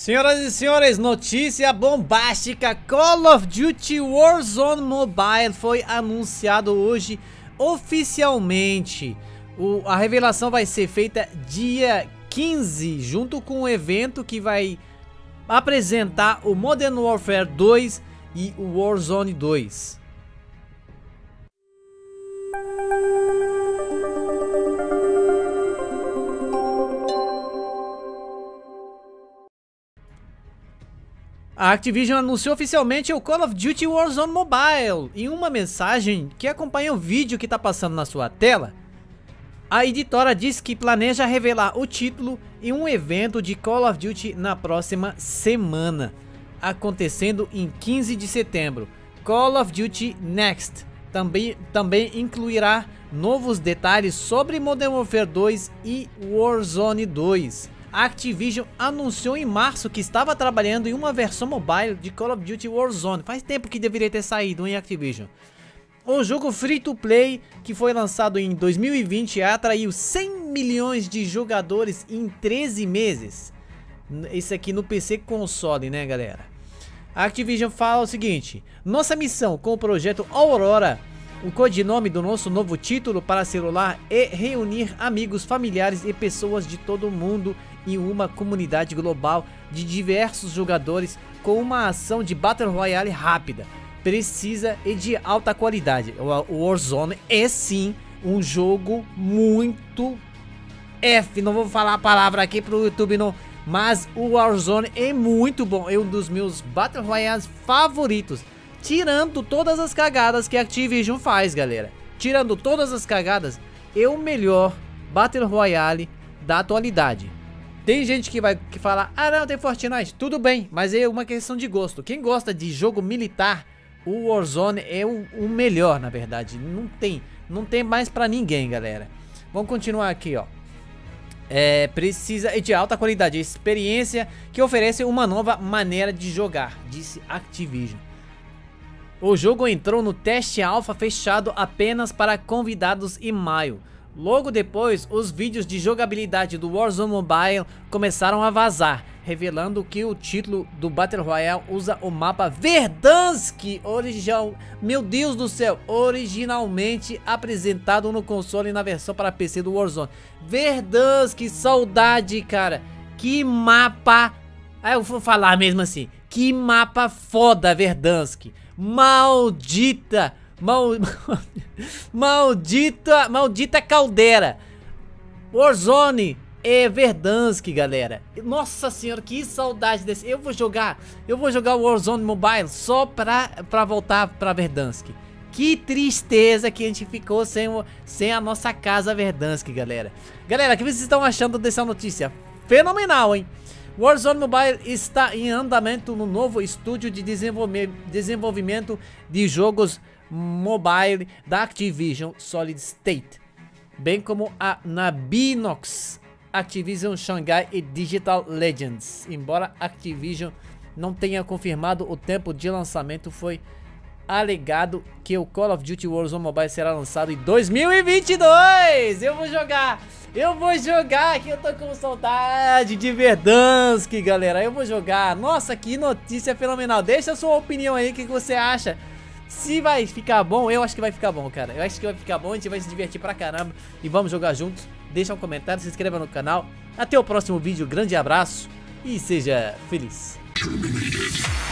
Senhoras e senhores, notícia bombástica: Call of Duty Warzone Mobile foi anunciado hoje oficialmente. O, a revelação vai ser feita dia 15, junto com o um evento que vai apresentar o Modern Warfare 2 e o Warzone 2. A Activision anunciou oficialmente o Call of Duty Warzone Mobile. Em uma mensagem que acompanha o vídeo que está passando na sua tela, a editora diz que planeja revelar o título em um evento de Call of Duty na próxima semana, acontecendo em 15 de setembro. Call of Duty Next também, também incluirá novos detalhes sobre Modern Warfare 2 e Warzone 2 a Activision anunciou em março que estava trabalhando em uma versão mobile de Call of Duty Warzone. Faz tempo que deveria ter saído em Activision. O jogo free to play, que foi lançado em 2020, atraiu 100 milhões de jogadores em 13 meses. Isso aqui no PC console, né, galera? A Activision fala o seguinte: Nossa missão com o projeto Aurora o codinome do nosso novo título para celular é reunir amigos, familiares e pessoas de todo o mundo em uma comunidade global de diversos jogadores com uma ação de Battle Royale rápida, precisa e de alta qualidade. O Warzone é sim um jogo muito F, não vou falar a palavra aqui pro YouTube não, mas o Warzone é muito bom, é um dos meus Battle Royales favoritos. Tirando todas as cagadas que a Activision faz, galera. Tirando todas as cagadas, é o melhor Battle Royale da atualidade. Tem gente que vai que fala, ah não, tem Fortnite, tudo bem, mas é uma questão de gosto. Quem gosta de jogo militar, o Warzone é o, o melhor, na verdade. Não tem, não tem mais pra ninguém, galera. Vamos continuar aqui, ó. É, precisa de alta qualidade, experiência que oferece uma nova maneira de jogar, disse Activision. O jogo entrou no teste alfa fechado apenas para convidados em maio. Logo depois, os vídeos de jogabilidade do Warzone Mobile começaram a vazar, revelando que o título do Battle Royale usa o mapa Verdansk, original, meu Deus do céu, originalmente apresentado no console na versão para PC do Warzone. Verdansk, saudade, cara. Que mapa... Aí eu vou falar mesmo assim, que mapa foda Verdansk. Maldita! Mal... maldita! Maldita caldeira! Warzone é Verdansk, galera. Nossa senhora, que saudade desse. Eu vou jogar, eu vou jogar Warzone Mobile só pra, pra voltar pra Verdansk. Que tristeza que a gente ficou sem, sem a nossa casa Verdansk, galera. Galera, o que vocês estão achando dessa notícia? Fenomenal, hein? Warzone Mobile está em andamento no novo estúdio de desenvolvimento de jogos mobile da Activision Solid State, bem como a Nabinox, Activision Shanghai e Digital Legends. Embora Activision não tenha confirmado o tempo de lançamento, foi alegado que o Call of Duty Warzone Mobile será lançado em 2022. Eu vou jogar eu vou jogar, que eu tô com saudade de Verdansk, galera. Eu vou jogar. Nossa, que notícia fenomenal. Deixa a sua opinião aí, o que, que você acha. Se vai ficar bom, eu acho que vai ficar bom, cara. Eu acho que vai ficar bom, a gente vai se divertir pra caramba. E vamos jogar juntos. Deixa um comentário, se inscreva no canal. Até o próximo vídeo, grande abraço e seja feliz. Terminated.